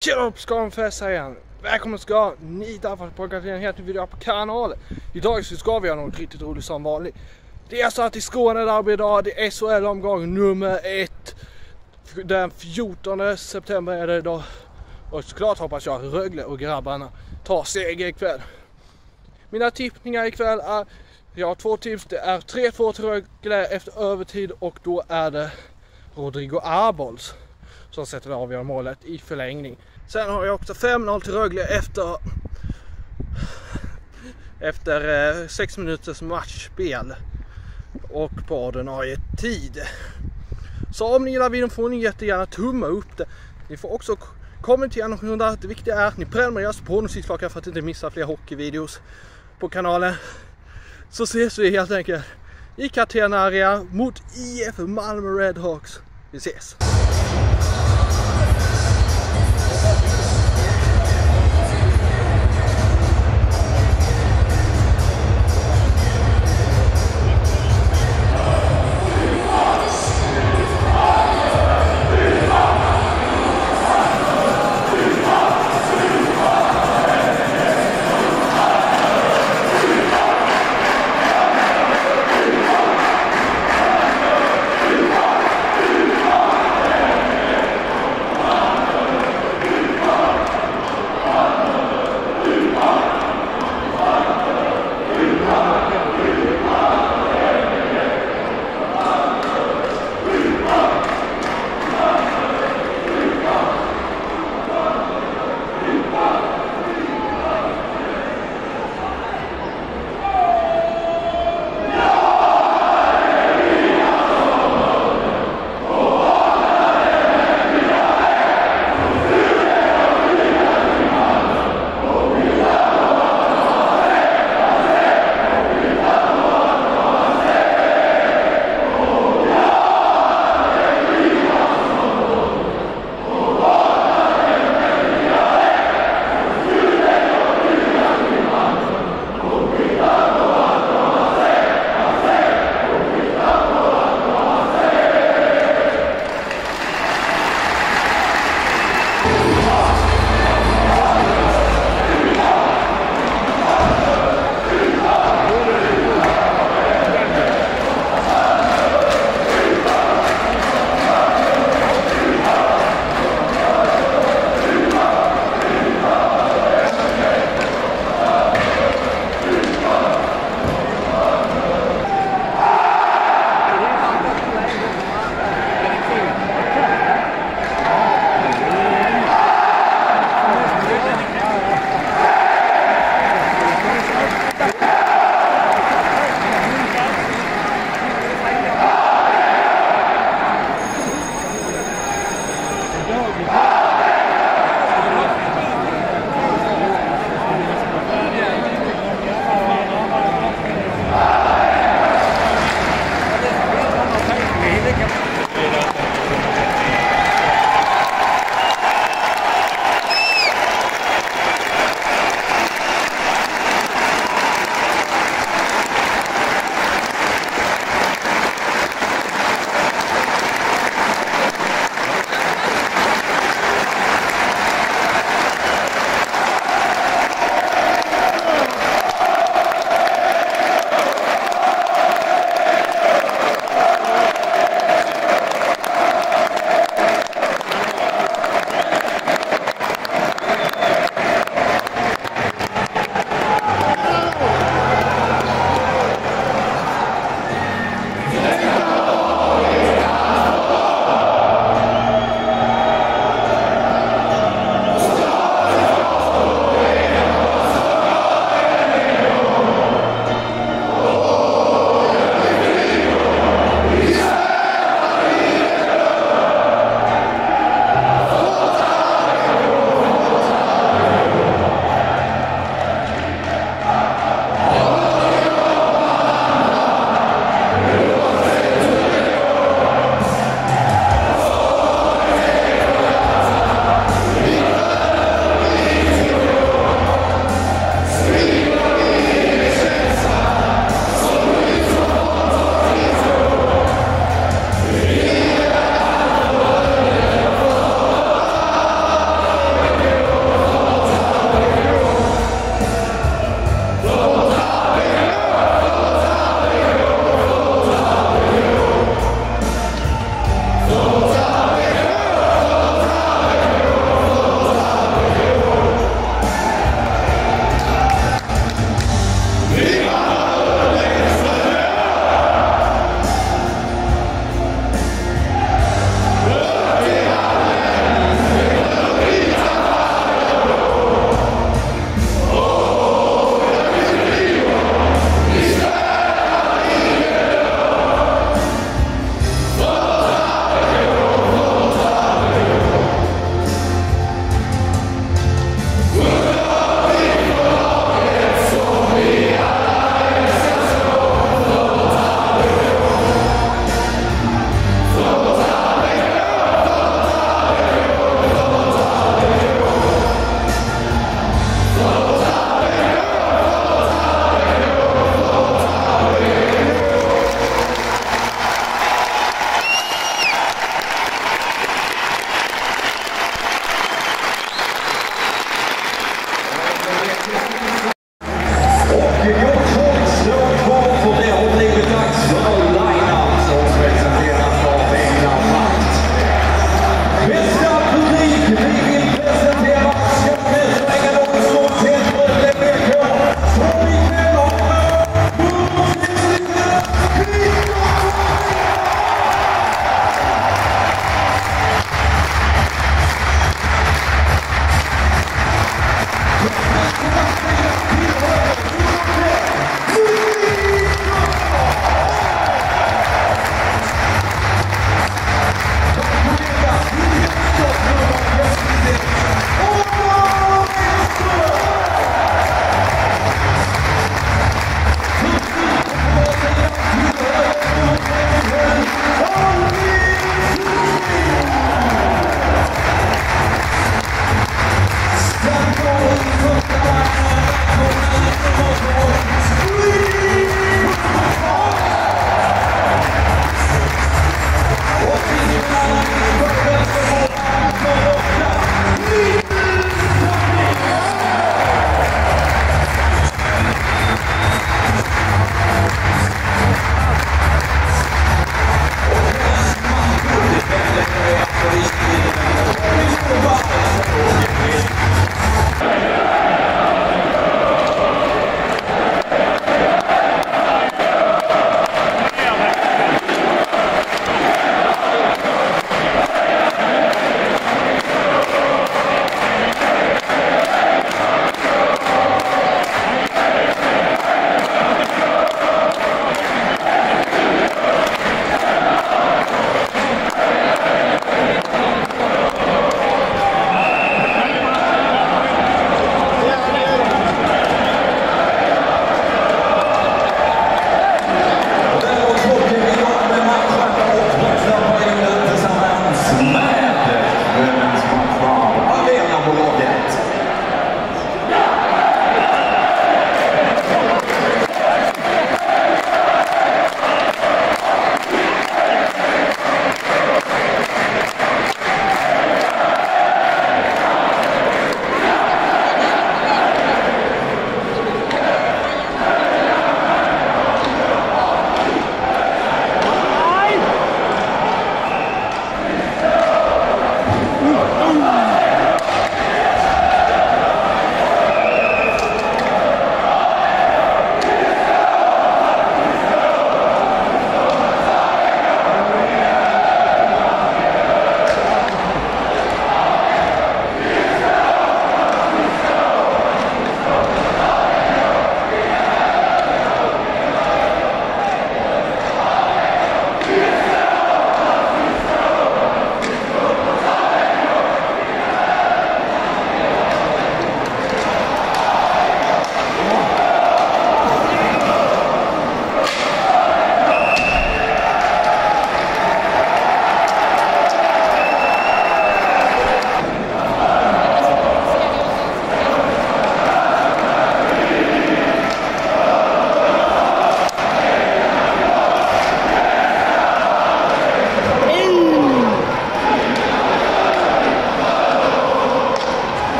Tjena upp ska här igen! Välkommen ska ni därför på en helt ny video på kanalen. Idag så ska vi göra något riktigt roligt som vanligt. Det är så att i Skåne där vi idag, det är SHL-omgång nummer ett. Den 14 september är det idag. Och såklart hoppas jag Rögle och grabbarna tar seger ikväll. Mina tippningar ikväll är, jag har två tips. Det är 3-2 till Rögle efter övertid och då är det Rodrigo Arbols som sätter det avgörande målet i förlängning. Sen har jag också 5-0 till Rögle efter efter eh, 6 minuters matchspel och på ordinarie tid. Så om ni gillar videon får ni jättegärna tumma upp det. Ni får också kommentera något undra. Det viktiga är att ni prenumererar på notisklockan för att inte missa fler hockeyvideos på kanalen. Så ses vi helt enkelt i Katenaria mot IF Malmö Redhawks. Vi ses!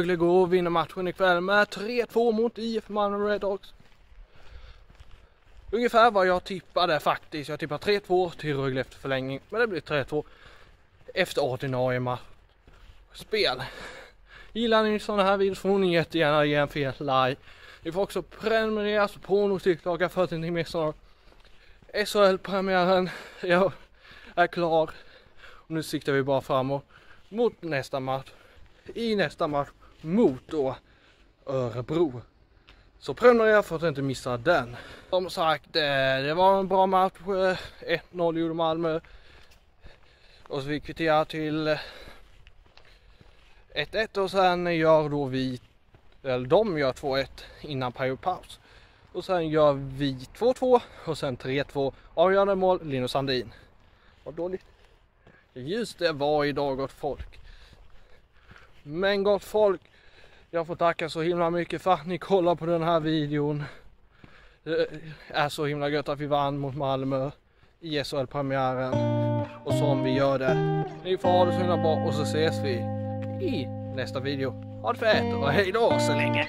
Rögle går och vinner matchen ikväll med 3-2 mot IF Malmö Redhawks. Ungefär vad jag tippade faktiskt. Jag tippade 3-2 till Rögle efter förlängning. Men det blir 3-2 efter ordinarie matchspel. Gillar ni sådana här videos får ni jättegärna ge en fet like. Ni får också prenumerera på notifiklockan för att inte missa SHL-premiären ja, är klar. Och nu siktar vi bara framåt mot nästa match. I nästa match mot då Örebro. Så prenumerera för att inte missa den. Som sagt, eh, det var en bra match. Eh, 1-0 gjorde Malmö. Och så vi kvitterar till eh, 1-1 och sen gör då vi, eller de gör 2-1 innan periodpaus. Och sen gör vi 2-2 och sen 3-2. Avgörande mål Linus Sandin. Vad dåligt. Just det var idag gott folk. Men gott folk, jag får tacka så himla mycket för att ni kollar på den här videon. Det är så himla gött att vi vann mot Malmö i SHL-premiären. Och som vi gör det. Ni får ha det så himla bra och så ses vi i nästa video. Ha det fett och hej då så länge!